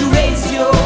you raise your